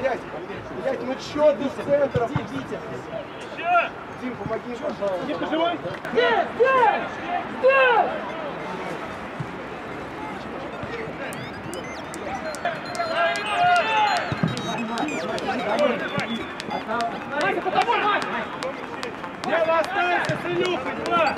Блять, блять, ну чё ты с центра? Дим, помоги, пожалуйста. Димка живой? Здесь! Здесь! Здесь! Вася, по тобой, Вася! Дело останется с Илюхой, два!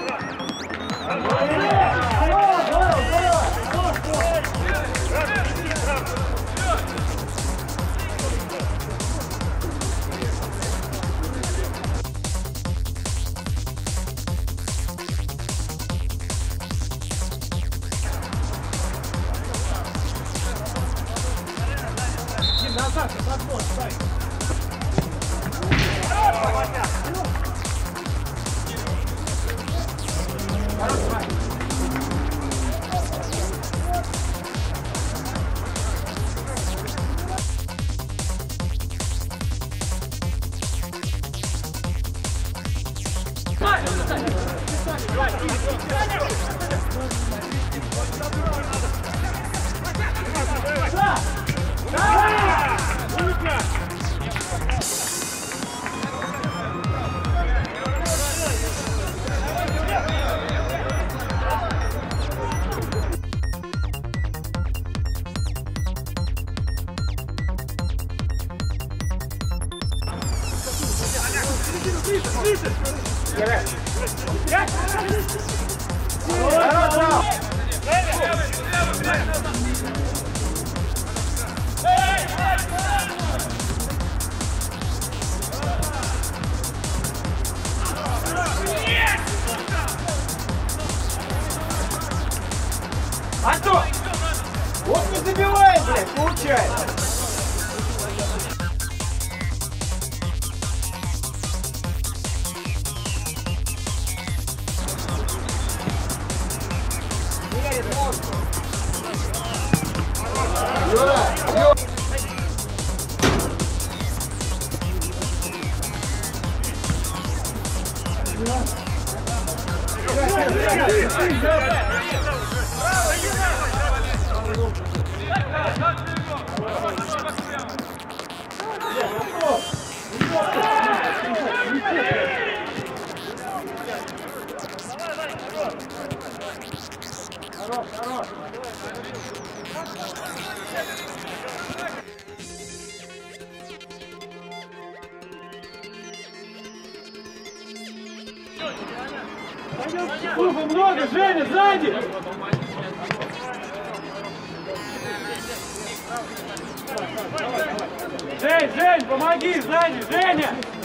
назад, под мост, дай. Да! Да! Антон! Вот не забивай, блядь, получается. Слушай, много, Женя, сзади! Жень, Жень, помоги, сзади, Женя!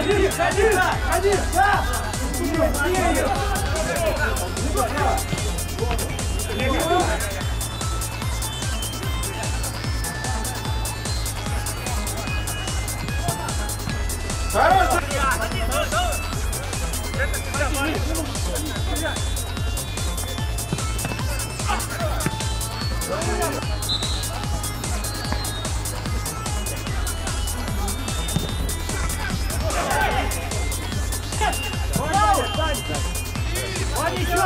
Один, один, один, да! Хорош! Он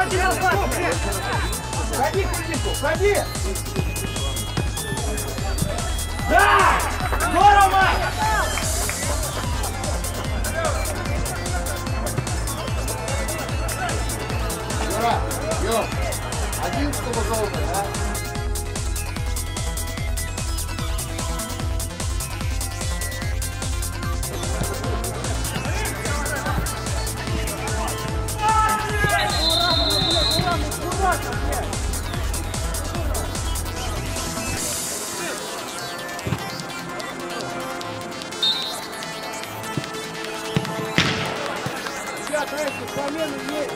еще терял Ходи, Кузинку, ходи! Да! Здорово! Юра, Юр, один чтобы золото, да? Да, Трейси, замену есть.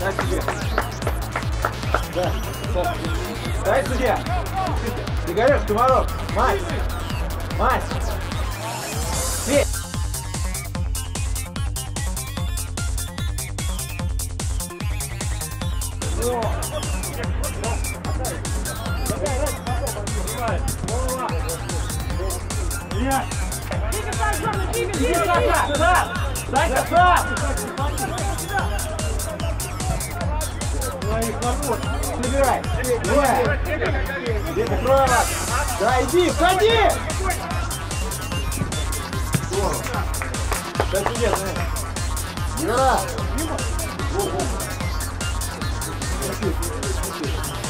Дай судья. Да. Дай судья. Ты горешь, Комаров. Мать. Мать. Петь. Иди, Саша! Сам! Саша, сам! Собирай. Собирай. Где-то право. Да, иди, входи. Здорово. Судья, дай. Гора.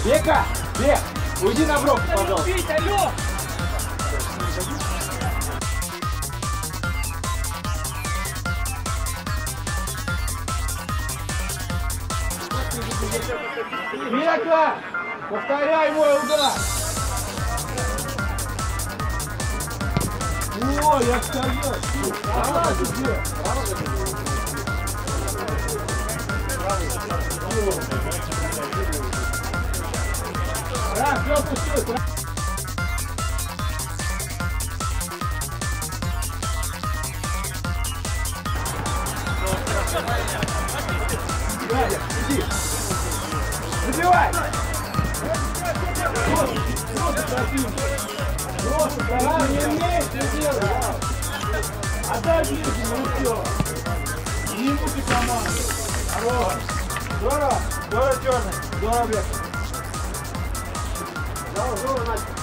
Бека, Бек, уйди на бровку, пожалуйста. Лёх! Бека, повторяй мой удар. О, я сказал. Давай, где? Да, все, пустой. Надя, иди. Забивай! Просто, да, не умеешь ты делать. Отдай мне, ну все. Не мути команду. Хорош. Здорово. Здорово, черный. Здорово, блядь. Здорово, здорово, Надя.